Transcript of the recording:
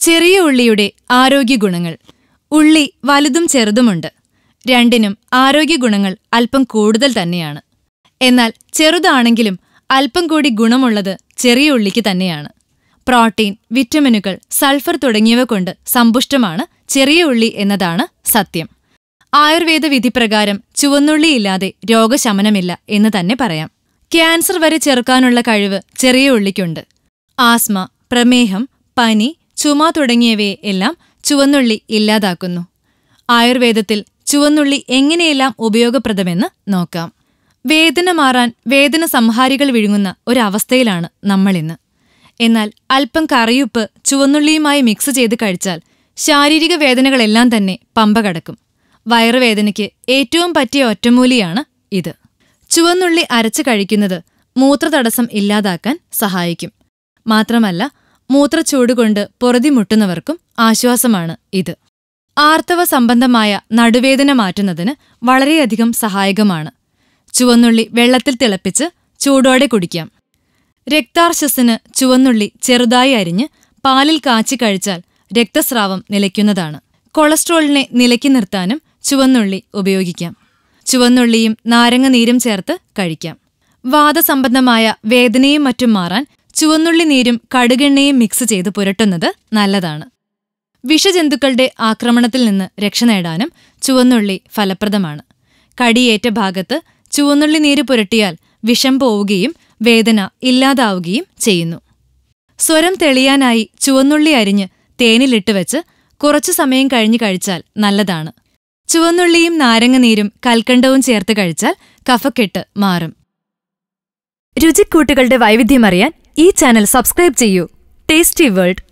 ചെറിയ ഉള്ളിയുടെ ആരോഗ്യ ഗുണങ്ങൾ ഉള്ളി വലുതും ചെറുതുമുണ്ട്. രണ്ടിനും ആരോഗ്യ ഗുണങ്ങൾ അല്പം കൂടുതൽ തന്നെയാണ്. എന്നാൽ ചെറുതാണെങ്കിലും അല്പം കൂടി ഗുണമുള്ളത് ചെറിയ ഉള്ളിക്ക് തന്നെയാണ്. പ്രോട്ടീൻ വിറ്റമിനുകൾ സൾഫർ തുടങ്ങിയവ കൊണ്ട് സമ്പുഷ്ടമാണ് ചെറിയ ഉള്ളി എന്നതാണ് സത്യം. ആയുർവേദ വിധിപ്രകാരം ചുവന്നുള്ളിയില്ലാതെ രോഗശമനമില്ല എന്ന് തന്നെ പറയാം. ക്യാൻസർ വരെ ചെറുക്കാനുള്ള കഴിവ് ചെറിയ ഉള്ളിക്കുണ്ട്. ആസ്മ പ്രമേഹം പനി ചുമ തുടങ്ങിയവയെ എല്ലാം ചുവന്നുള്ളി ഇല്ലാതാക്കുന്നു. ആയുർവേദത്തിൽ ചുവന്നുള്ളി എങ്ങനെയെല്ലാം ഉപയോഗപ്രദമെന്ന് നോക്കാം. വേദന മാറാൻ വേദന സംഹാരികൾ വിഴുങ്ങുന്ന ഒരവസ്ഥയിലാണ് നമ്മളിന്ന്. എന്നാൽ അല്പം കറിയുപ്പ് ചുവന്നുള്ളിയുമായി മിക്സ് ചെയ്ത് കഴിച്ചാൽ ശാരീരിക വേദനകളെല്ലാം തന്നെ പമ്പ കടക്കും. വയറുവേദനയ്ക്ക് ഏറ്റവും പറ്റിയ ഒറ്റമൂലിയാണ് ഇത്. ചുവന്നുള്ളി അരച്ച് കഴിക്കുന്നത് മൂത്രതടസ്സം ഇല്ലാതാക്കാൻ സഹായിക്കും. മാത്രമല്ല മൂത്രച്ചൂടുകൊണ്ട് പൊറുതിമുട്ടുന്നവർക്കും ആശ്വാസമാണ് ഇത്. ആർത്തവ സംബന്ധമായ നടുവേദന മാറ്റുന്നതിന് വളരെയധികം സഹായകമാണ്. ചുവന്നുള്ളി വെള്ളത്തിൽ തിളപ്പിച്ച് ചൂടോടെ കുടിക്കാം. രക്താർശസ്സിന് ചുവന്നുള്ളി ചെറുതായി അരിഞ്ഞ് പാലിൽ കാച്ചി കഴിച്ചാൽ രക്തസ്രാവം നിലയ്ക്കുന്നതാണ്. കൊളസ്ട്രോളിനെ നിലയ്ക്ക് നിർത്താനും ചുവന്നുള്ളി ഉപയോഗിക്കാം. ചുവന്നുള്ളിയും നാരങ്ങ നീരും ചേർത്ത് കഴിക്കാം. വാദസംബന്ധമായ വേദനയും മറ്റും മാറാൻ ചുവന്നുള്ളി നീരും കടുകെണ്ണയും മിക്സ് ചെയ്ത് പുരട്ടുന്നത് നല്ലതാണ്. വിഷജന്തുക്കളുടെ ആക്രമണത്തിൽ നിന്ന് രക്ഷ നേടാനും ചുവന്നുള്ളി ഫലപ്രദമാണ്. കടിയേറ്റ ഭാഗത്ത് ചുവന്നുള്ളി നീര് പുരട്ടിയാൽ വിഷം പോവുകയും വേദന ഇല്ലാതാവുകയും ചെയ്യുന്നു. സ്വരം തെളിയാനായി ചുവന്നുള്ളി അരിഞ്ഞ് തേനിലിട്ട് വെച്ച് കുറച്ചു സമയം കഴിഞ്ഞ് കഴിച്ചാൽ നല്ലതാണ്. ചുവന്നുള്ളിയും നാരങ്ങനീരും കൽക്കണ്ടവും ചേർത്ത് കഴിച്ചാൽ കഫക്കെട്ട് മാറും. രുചിക്കൂട്ടുകളുടെ വൈവിധ്യമറിയാൻ ഈ ചാനൽ സബ്സ്ക്രൈബ് ചെയ്യൂ. Tasty world.